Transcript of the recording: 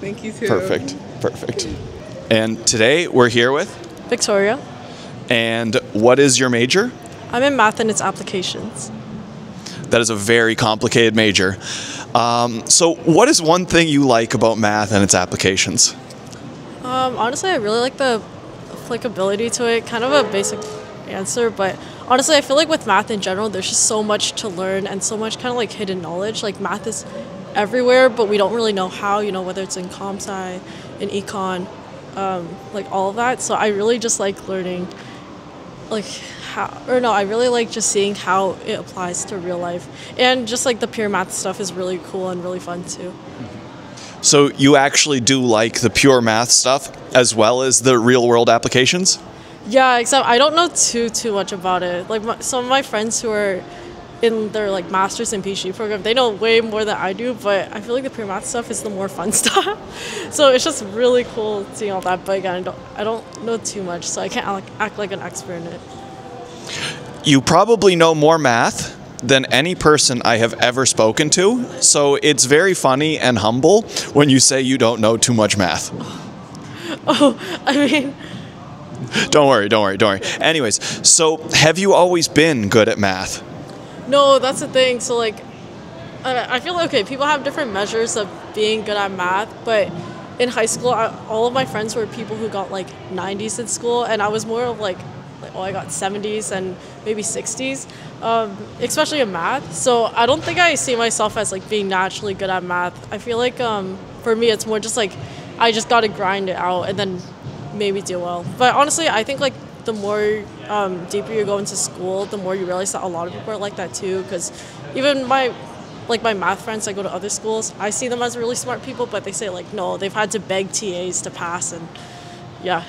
Thank you too. Perfect. Perfect. And today we're here with. Victoria. And what is your major? I'm in math and its applications. That is a very complicated major. Um, so, what is one thing you like about math and its applications? Um, honestly, I really like the applicability to it. Kind of a basic answer, but honestly, I feel like with math in general, there's just so much to learn and so much kind of like hidden knowledge. Like math is everywhere, but we don't really know how. You know, whether it's in comp sci, in econ, um, like all of that. So I really just like learning, like how or no, I really like just seeing how it applies to real life, and just like the pure math stuff is really cool and really fun too. So, you actually do like the pure math stuff as well as the real world applications? Yeah, except I don't know too too much about it. Like my, some of my friends who are in their like masters and PhD program, they know way more than I do. But I feel like the pure math stuff is the more fun stuff. so it's just really cool seeing all that. But again, I don't I don't know too much, so I can't act, act like an expert in it. You probably know more math than any person I have ever spoken to, so it's very funny and humble when you say you don't know too much math. Oh, I mean, Don't worry, don't worry, don't worry. Anyways, so have you always been good at math? no, that's the thing. So like, I, feel like okay, people have different measures of being good at math, but in high school, I, all of my friends were people who got like 90s in school, and I was more of like, like oh, I got 70s and maybe 60s, um, especially in math. So I don't think I see myself as like being naturally good at math. I feel like um, for me, it's more just like I just got to grind it out and then maybe do well. But honestly, I think like the more um, deeper you go into school, the more you realize that a lot of people are like that too. Because even my like my math friends that go to other schools, I see them as really smart people, but they say like no, they've had to beg TAs to pass, and yeah.